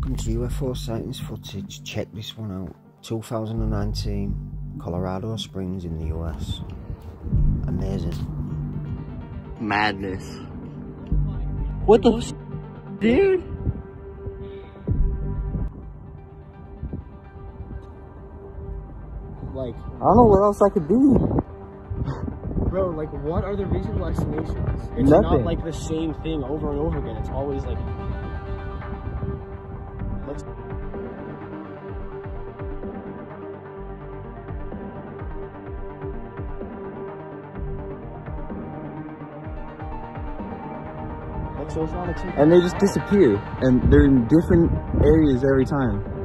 Welcome to UFO sightings footage. Check this one out. 2019, Colorado Springs in the US. Amazing. Madness. What the f- dude? Like, I don't know where else I could be. bro, like, what are the reasonable explanations? It's Nothing. not like the same thing over and over again. It's always like, And they just disappear. And they're in different areas every time.